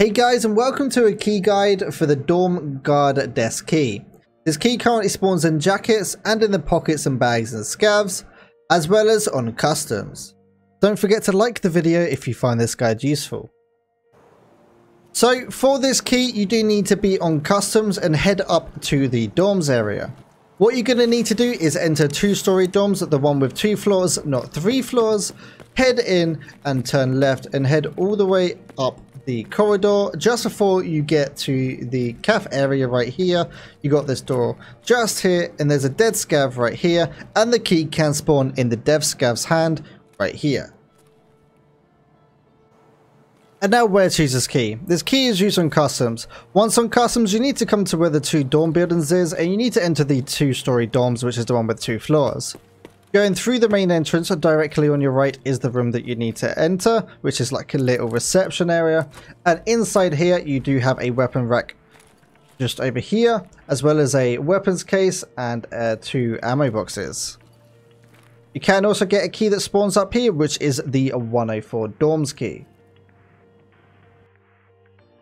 Hey guys and welcome to a key guide for the Dorm Guard Desk Key. This key currently spawns in jackets and in the pockets and bags and scavs, as well as on customs. Don't forget to like the video if you find this guide useful. So for this key you do need to be on customs and head up to the dorms area. What you're going to need to do is enter two story dorms, the one with two floors, not three floors. Head in and turn left and head all the way up the corridor just before you get to the calf area right here you got this door just here and there's a dead scav right here and the key can spawn in the dev scav's hand right here and now where to choose this key? This key is used on customs. Once on customs, you need to come to where the two dorm buildings is, and you need to enter the two-story dorms, which is the one with two floors. Going through the main entrance, directly on your right is the room that you need to enter, which is like a little reception area. And inside here, you do have a weapon rack just over here, as well as a weapons case and uh, two ammo boxes. You can also get a key that spawns up here, which is the 104 Dorms key.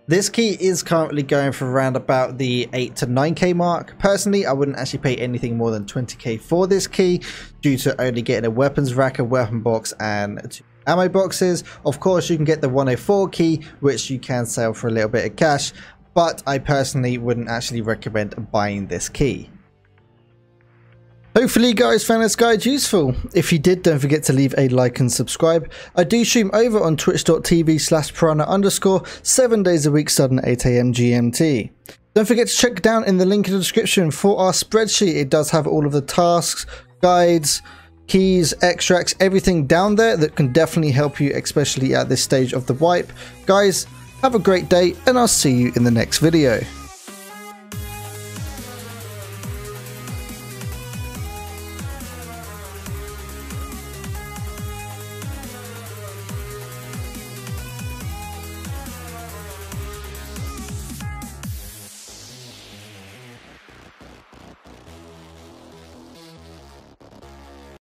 This key is currently going for around about the 8 to 9k mark. Personally, I wouldn't actually pay anything more than 20k for this key due to only getting a weapons rack, a weapon box and two ammo boxes. Of course, you can get the 104 key, which you can sell for a little bit of cash, but I personally wouldn't actually recommend buying this key. Hopefully you guys found this guide useful. If you did, don't forget to leave a like and subscribe. I do stream over on twitch.tv slash piranha underscore seven days a week starting at 8am GMT. Don't forget to check down in the link in the description for our spreadsheet. It does have all of the tasks, guides, keys, extracts, everything down there that can definitely help you, especially at this stage of the wipe. Guys, have a great day and I'll see you in the next video.